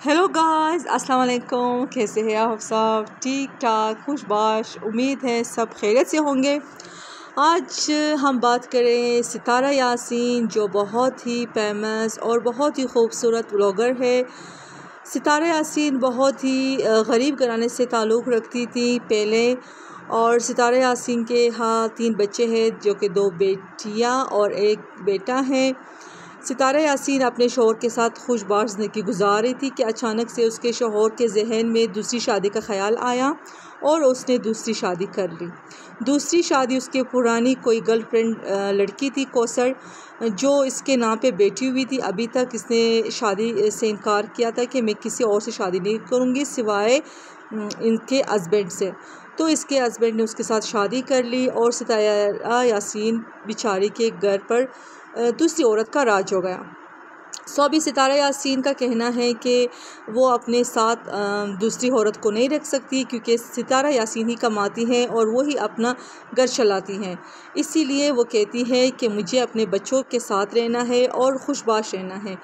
Hello guys अस्सलाम वालेकुम कैसे हैं आप सब? ठीक ठाक खुशबाश, उम्मीद है सब खैरियत से होंगे। आज हम बात करें सितारा यासीन, जो बहुत ही फ़ेमस और बहुत ही खूबसूरत ब्लॉगर है। सितारा यासीन बहुत ही गरीब घराने से ताल्लुक़ रखती थी पहले और सितारा यासीन के यहाँ तीन बच्चे हैं, जो कि दो बेटियाँ और एक बेटा है। सितारा यासीन अपने शोहर के साथ खुशबार ज़िंदगी गुजार रही थी कि अचानक से उसके शोहर के जहन में दूसरी शादी का ख्याल आया और उसने दूसरी शादी कर ली। दूसरी शादी उसके पुरानी कोई गर्लफ्रेंड लड़की थी, कौसर, जो इसके नाम पे बैठी हुई थी। अभी तक इसने शादी से इनकार किया था कि मैं किसी और से शादी नहीं करूँगी सिवाय इनके हस्बैंड से। तो इसके हस्बैंड ने उसके साथ शादी कर ली और सितारा यासीन बिचारी के घर पर दूसरी औरत का राज हो गया। सो अभी सितारा यासीन का कहना है कि वो अपने साथ दूसरी औरत को नहीं रख सकती क्योंकि सितारा यासीन ही कमाती हैं और वो ही अपना घर चलाती हैं। इसीलिए वो कहती है कि मुझे अपने बच्चों के साथ रहना है और खुशबाश रहना है।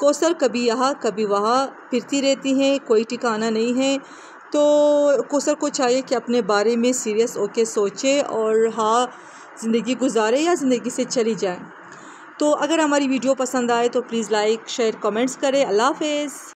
कौसर कभी यहाँ, कभी वहाँ फिरती रहती हैं, कोई ठिकाना नहीं है। तो कोसर को चाहिए कि अपने बारे में सीरियस होके सोचे और हाँ ज़िंदगी गुजारे या ज़िंदगी से चली जाए। तो अगर हमारी वीडियो पसंद आए तो प्लीज़ लाइक शेयर कमेंट्स करें। अल्लाह हाफ़